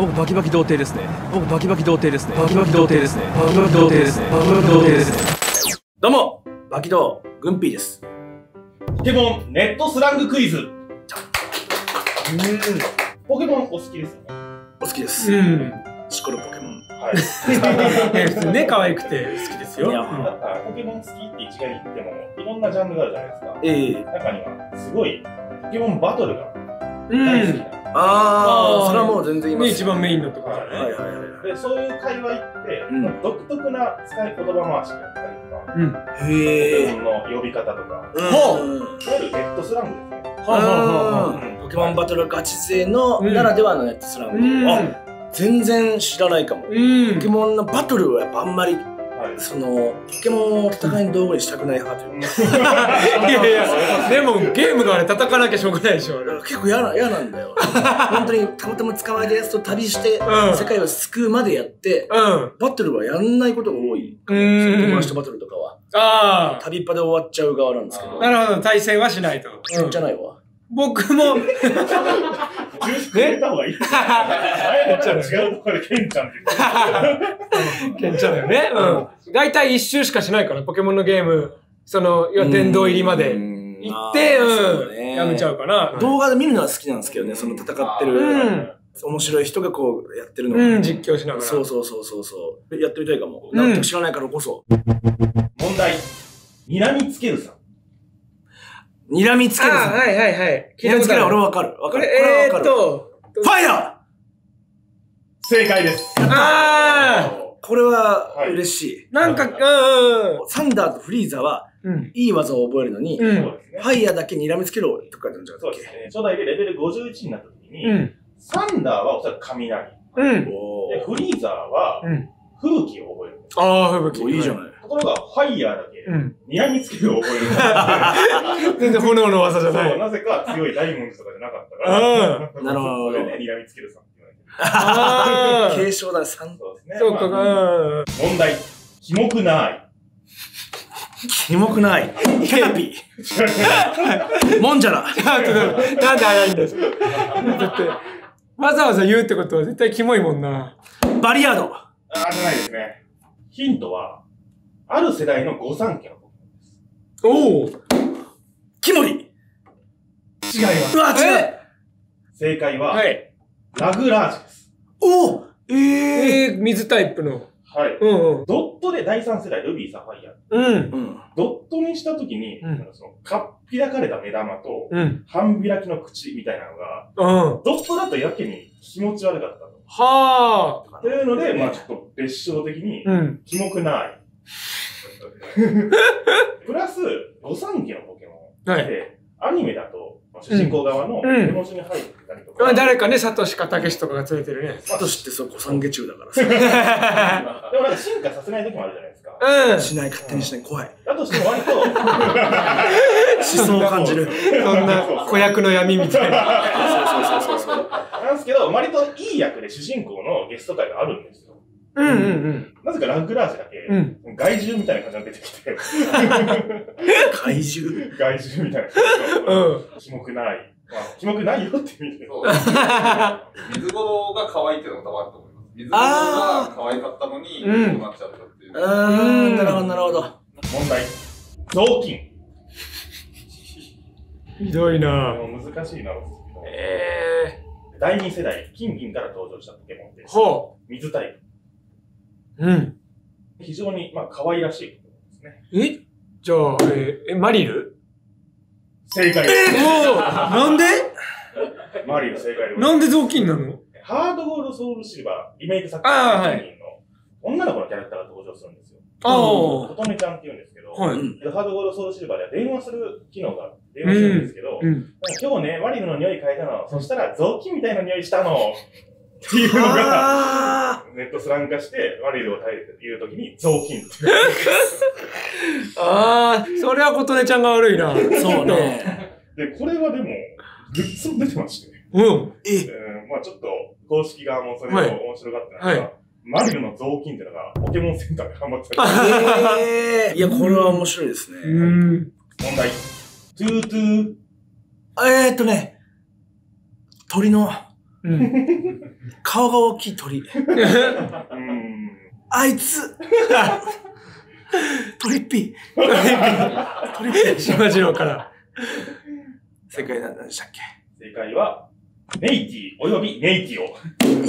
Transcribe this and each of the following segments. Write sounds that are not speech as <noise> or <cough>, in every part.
あ僕バキバキ童貞ですね僕バキバキ童貞ですねバキバキ童貞ですねバキバキ童貞ですねバキバキ童貞ですねどうも、バキドー、グンピーです。ポケモンネットスラングクイズ。ポケモンお好きですよね。お好きです。うん。シコルポケモン。はい。<laughs> え普通ね、可愛くて好きですよ。いやうんだからポケモン好きって一概に言っても、いろんなジャンルがあるじゃないですか。ええ中には、すごい、ポケモンバトルがうん。大好きな。ああそれはもう全然いまね、す。一番メインのところはいはいはいはい。で、そういう界隈って、うん独特な使い言葉回しだったりとか、うん。ポへえ。ケモンの呼び方とか、いわゆるネットスラングですね。ポケモンバトルガチ勢のうんならではのネットスラング。あ、全然知らないかも。うん。ポケモンのバトルはやっぱあんまり、はい。その、ポケモンを戦いの道具にしたくない派というか。<laughs> いやいや、でもゲームがあれ叩かなきゃしょうがないでしょ。結構嫌な、嫌なんだよ。本当にたまたま捕まえたやつと旅して、うん世界を救うまでやって、うん。バトルはやんないことが多い。友達とバトルとかは。あ旅っぱで終わっちゃう側なんですけど。あ。なるほど、対戦はしないと。じゃないわ。僕も、重視くれた方がいい。前のと違うところでケンちゃんって言ってケンちゃんだよね。うん。大体一周しかしないから、ポケモンのゲーム、その、要は殿堂入りまで行って、うん。やめちゃうかな。動画で見るのは好きなんですけどね、その戦ってる、うん。面白い人がこうやってるのうん、実況しながら。そうそうそうそうそう。やってみたいかも。うん全く知らないからこそ。問題。睨みつけるさん。睨みつけるああ、さ。はいはいはい。睨みつける。俺はわかる。わかる。えーっと、ファイヤ正解です。あーこれははい嬉しい。ーなんか、うんサンダーとフリーザは。いい技を覚えるのに、フ。ァイヤーだけ睨みつけろとかなんじゃなかったっけそうですね。初代でレベル51になった時に、うん。サンダーはおそらく雷。うん。おで、フリーザーはうん。風紀を覚える。ああ、吹雪。ーいいじゃない。ところが、ファイヤーだけ、うん。睨みつけるを覚える。<laughs> 全然炎の技じゃなそう、い。なぜか強い大文字とかじゃなかったから。<laughs> なるほどそれで睨みつけるさんって言われてる。ああ。継承だね、三そうですね。そうか、まあうん。問題。キモくない。キモくない。ケーピー。<laughs> モンジャラ。なんで早いんですだって、わざわざ言うってことは絶対キモいもんな。バリヤード。あー、じゃないですね。ヒントは、ある世代の御三家のポケモンです。おお。キモリ。違います。うわ、違う。え正解は、はい。ラグラージです。おおえええー、水タイプの。はい。うんうん。ドットで第三世代ルビー、サファイア。うん。うん。ドットにしたときに、うんその、かっぴらかれた目玉と、うん。半開きの口みたいなのが、うん。ドットだとやけに気持ち悪かったと。はあ。というので、まあちょっと別称的に、うん。キモくない。<laughs> プラス、御三家のポケモンはい。で、アニメだと、まあ主人公側のに入ってたりとか、まあ誰かね、サトシかたけしとかが連れてるね。サトシってそう、小三下中だからさ。<laughs> でもなんか進化させない時もあるじゃないですか。うん。しない、勝手にしない、怖い。だとしても割と、思想を感じる。そんな子役の闇みたいな。そうそうそうそうそう。なんですけど、割といい役で主人公のゲスト会があるんですよ。うんうんうん。なぜかランクラージだけ、うん。害獣みたいな感じが出てきて、怪獣？害獣みたいな感じが、うん。キモくない？まあ、キモくないよって意味で。そう水頃が可愛いっていうのが多分あると思います。水頃が可愛かったのに、うんこうなっちゃったっていう。うーん、なるほど、なるほど。問題。雑巾。<laughs> ひどいあなの難しいな、え第2世代、金銀から登場したポケモンでー。す。ほ水タイプ。う。うん。非常に、まあ、可愛らしいポケモンですね。え？じゃあ、えー、え、マリル？正解です。おおなんで？マリオ正解ですなんで雑巾なの？ハードゴールドソウルシルバー、リメイク作あーはい女の子のキャラクターが登場するんですよ。ああ。琴音ちゃんって言うんですけど、はい。ハードゴールドソウルシルバーでは電話する機能が電話するんですけど、うん。なんか今日ね、マリルの匂い嗅いだの、そしたら雑巾みたいな匂いしたの。っていうのが、あネットスラング化して、マリルを言うときに雑巾っていう。ああ、それはコトネちゃんが悪いな。ーそうね。で、これはでも、グッズも出てまして、うん。え、うん、まあちょっと、公式側もそれをはい面白がってなんか、はいマリルの雑巾ってのが、ポケモンセンターで販売されてる。えー、いや、これは面白いですね。うん。問題。トゥートゥー。えーっとね、鳥の、うん。顔が大きい鳥。うーん。あいつトリッピー。トリッピー。島次郎から。正解なんでしたっけ？正解は、ネイティおよびネイティオ。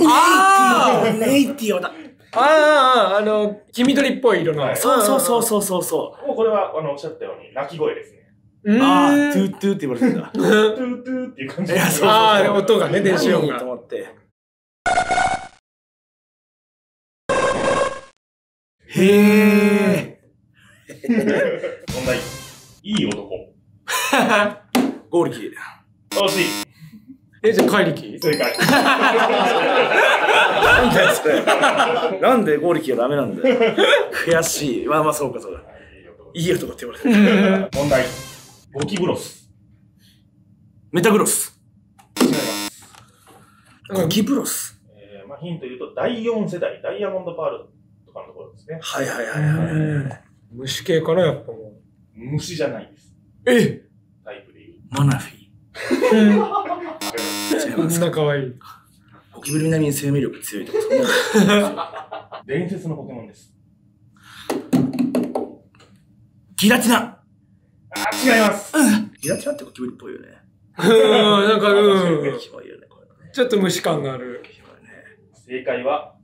あーネイティオだ。あーあー、あの、黄緑っぽい色の。はいそうそうそうそうそうそもうこれは、あの、おっしゃったように、鳴き声ですね。ああ、トゥートゥーって言われてんだ。トゥートゥーっていう感じいやそうそうああ、音がね、電子音何とが。思って。へえ。問題。いい男。ゴーリキー。惜しい。え、じゃあ、カイリキー？正解。なんだよ、それ。なんでゴーリキがダメなんだよ。悔しい。まあまあ、そうか、そうだ。いい男って言われてる。問題。ゴキブロス。メタグロス。違います。ゴキブロス。えーまあ、ヒント言うと、第4世代、ダイヤモンドパールとかのところですね。はいはいはいはい。虫系かな、やっぱも虫じゃないです。う。え？タイプで言う。マナフィうんー。<laughs> こんな可愛い。ゴキブリ並みに生命力強いとか、そんな伝説のポケモンです。ギラティナ違います。ギラティナってゴキブリっぽいよね。うん、なんか、うん。キモいよね、これね。ちょっと虫感がある。キモいね。正解は、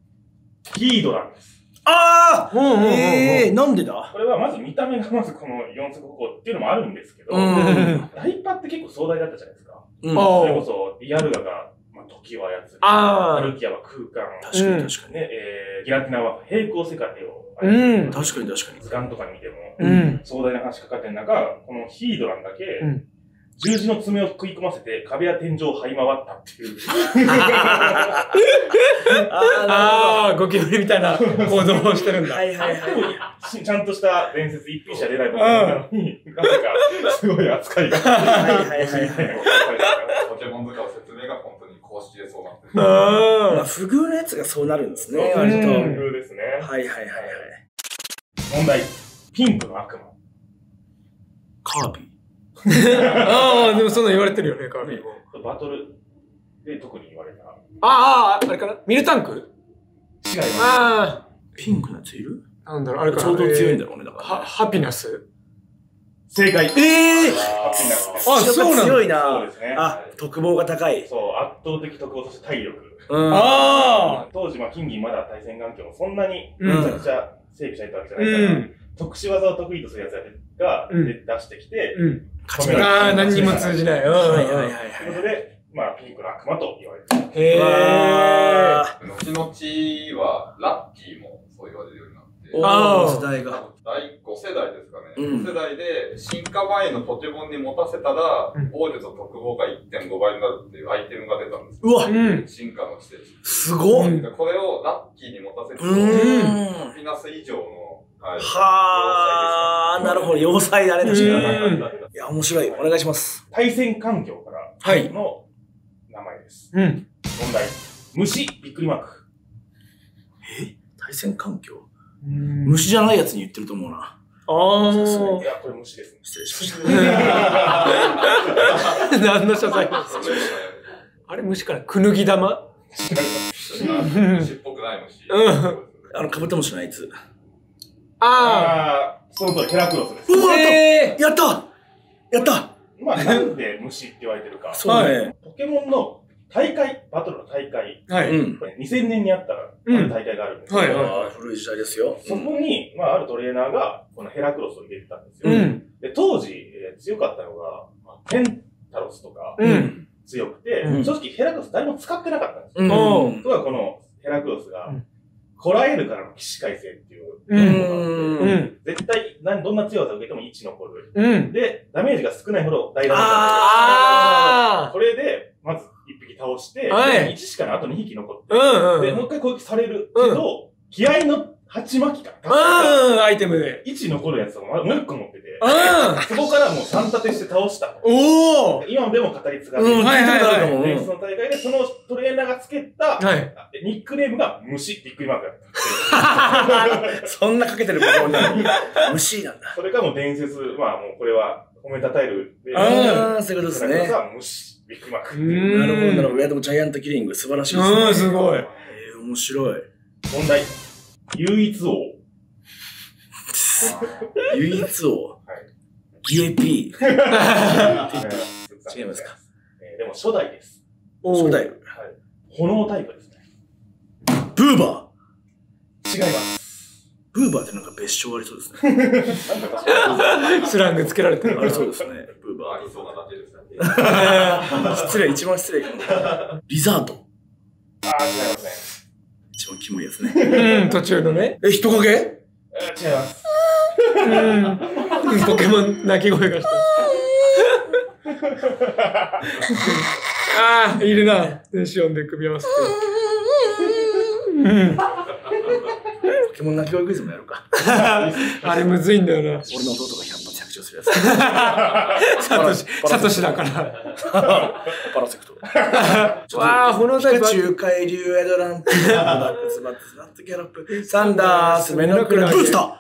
ヒードランです。あうんうんうんうんええー、なんでだ？これはまず見た目がまずこの四足歩行っていうのもあるんですけど、うんダイパって結構壮大だったじゃないですか。うん。あそれこそ、リアルガが、まあ、時を操る。あーアルキアは空間。確かに確かに。ね、えー、ギラティナは平行世界を操うる。ん。確かに確かに。図鑑とかに見ても、うん。壮大な話かかってる中、このヒードランだけ、うん十字の爪を食い込ませて壁や天井を這い回ったっていう。<laughs> あああ、ゴキブリみたいな行動をしてるんだ。はいはいはい。でもしちゃんとした伝説一品しか出ないものなのに、<laughs> なんか、すごい扱いが。はいはいはいはい。<laughs> ポケモンとかの説まあ、あ不遇のやつがそうなるんですね、割と。うんはい工夫ですね。はいはいはい。問題。ピンクの悪魔。カービィ。<laughs> あー、でもそんな言われてるよね、カービィも。バトルで特に言われた。ああ、あれかな？ミルタンク？違います。あピンクのやついる？あ、なんだろう、あれかな？相当強いんだろろうね、だかは、らね。ハピナス正解。ええハッピーナスですあそうなんだ強いなそうですねあ、特防が高い。そう、圧倒的特攻そして体力。うん。あ当時、まあ、金銀まだ対戦環境もそんなにうんめちゃくちゃ整備されたわけじゃうないから、ん。特殊技を得意とするやつがうんで出してきて、うん。勝ち目ああ、何にも通じない。うん。はいはいはいはい。ということで、まあ、ピンクの悪魔と言われてる。へえ。わ後々は、ラッキーもそう言われるようにおー世代が。第5世代ですかね。うん5世代で進化前のポケモンに持たせたら、うん防御と特防が1.5倍になるっていうアイテムが出たんですうわうん。進化の季節。すごっうんでこれをラッキーに持たせると、うーん。ハピナス以上の、はいはあ、なるほど。要塞だね、確かに。うんいや、面白い。お願いします。対戦環境からはい。の名前です。うん。問題。虫、びっくりマーク。対戦環境？うん虫じゃないやつに言ってると思うな。あいや、これ虫ですね。失礼しました。あ。何の謝罪？なんですかあれ虫かなくぬぎ玉？虫っぽくない虫。うんあの、カブトムシのあいつ。あああ、その通り、ヘラクロスです。あ。うわええ。やったやったまあ、なんで虫って言われてるか。そうね。ポケモンの大会、バトルの大会、はい。うん。これ2000年にあったある大会があるんですけど、はい古い時代ですよ。そこに、まあ、あるトレーナーが、このヘラクロスを入れてたんですよ。うん。で、当時、えー強かったのが、まあペンタロスとかうん。強くて、うん正直ヘラクロス誰も使ってなかったんですよ。うん。とはこのヘラクロスが、うんコラエルからの起死回生っていう、う。うん。うん。絶対何、どんな強さを受けても1残る。うん。で、ダメージが少ないほど大ダメージがあこれで、まず1匹倒して、はい1しかあと2匹残って、うんうん。で、もう一回攻撃されるけど、気合の鉢巻きか。うん、アイテムで。1残るやつをもう一個持ってて、うそこからもう3立てして倒した。ん。おー今でも語り継がれてうん、る。はいはいはいレースの大会で、そのトレーナーがつけた、はい。ニックネームが虫、びっくりマークだった。<laughs> そんなかけてるものなのに。虫なんだ。それがもう伝説、まあもうこれは褒めたたえる。ああ、そういうことですね虫。ビッグマック。うんなるほど、なるほど。いや、でもジャイアントキリング素晴らしいですね。うん、すごい。えー、面白い。問題。唯一王。唯一王。UAP。違いますか？えーでも初代です。初代。はい。炎タイプですね。ブーバ違います。ー。ブーバーってなんか別称ありそうですね。<laughs> <laughs> スラングつけられてるあ。りそうですね。ブーバありそうなだけです <laughs> 失礼、一番失礼。リザード。ああ、違いますね。一番キモいやつね。うん、途中のね。え、人影？えー違います。うん。ポケモン鳴き声がした。ああ、いるな。電子音で組み合わせて。うん。ポケモン鳴き声クイズもやるか。<laughs> あれむずいんだよな。俺の弟がするやつ。サトシ、<laughs> サトシだから。<laughs> パラセクト。<laughs> わあ、炎タイプあピカチュウ、海竜、エドランプ、バックス、バックス、ナット、ギャロップ、サンダース、メノクラ、ブースター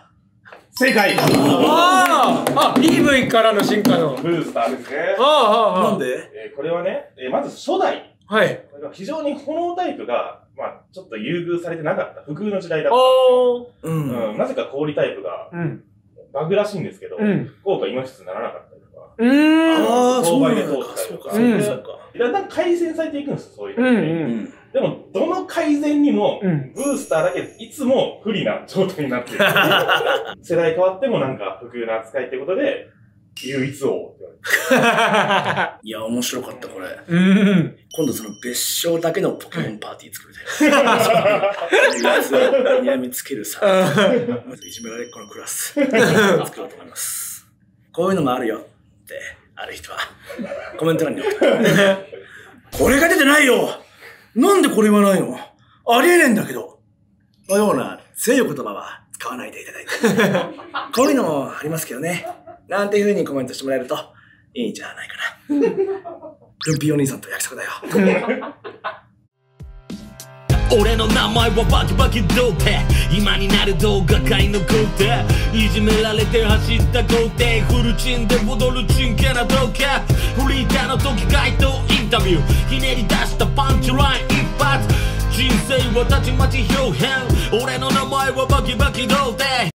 正解ああ、あ、EV からの進化の。ブースターですね。ああ、ああ、なんで？えーこれはね、えーまず初代。はい。非常に炎タイプが、まあ、ちょっと優遇されてなかった。不遇の時代だっおー。うた。ん。うん、なぜか氷タイプがうん。バグらしいんですけど、うん。効果今質にならなかったりとか。うーん。ああ、そうなんだ。購買で通したそうか、りとかそうか、そうか。だんだん改善されていくんですよ、そういううん。のって。うん。でも、どの改善にも、うん。ブースターだけいつも不利な状態になってる。<laughs> 世代変わってもなんか不遇な扱いってことで、唯一王いや、面白かった、これ。うん。今度その別称だけのポケモンパーティー作りたい。<laughs> やつを睨みつけるさ。まずいじめられっ子のクラス。作ろうと思います。こういうのもあるよって、ある人は、コメント欄に送って。これが出てないよなんでこれ言わないの？ありえねえんだけどのような強い言葉は使わないでいただいて。<laughs> こういうのもありますけどね。なんていう風にコメントしてもらえるといいんじゃないかな。ルンピーお兄さんと約束だよ。<laughs> 俺の名前はバキバキ童貞今になる動画界の皇帝いじめられて走った皇帝フルチンで踊るチンケな動画フリーターの時街頭インタビュー。ひねり出したパンチライン一発。人生はたちまち表変。俺の名前はバキバキ童貞